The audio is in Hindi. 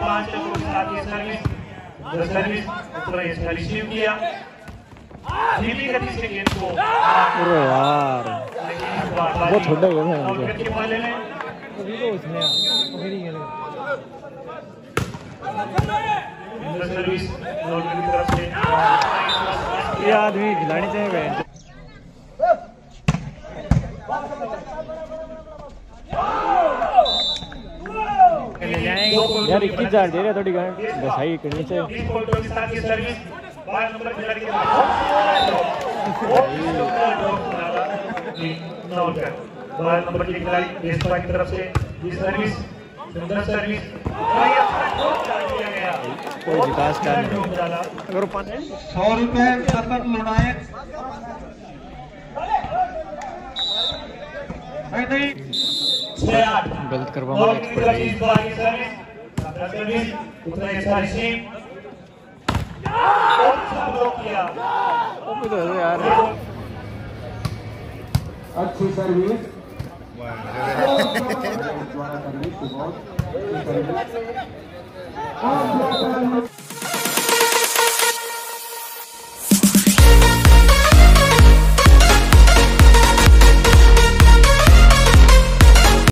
पाँच सर्विस सर्विस पूरा रिसीव किया धीमी गति से गेंद को अरे यार बहुत छोटा गेम है नौलखंड के पहले में सुंदर सर्विस नौलखंड की तरफ़ से ये आदमी खिलानी चाहिए बहन यार इक्कीस हज़ार दे रहे थोड़ी दसाई करनी चाहिए खिलाड़ी बारह नंबर के खिलाड़ी की तरफ़ से सर्विस सुंदर सर्विस बड़ा ही अच्छा शॉट किया गया कोई विकास का नहीं। अगर सौ रुपए छह आठ। गलत करवा तो यार। अच्छी सर्विस द्वारा सर्विस बहुत Gracias.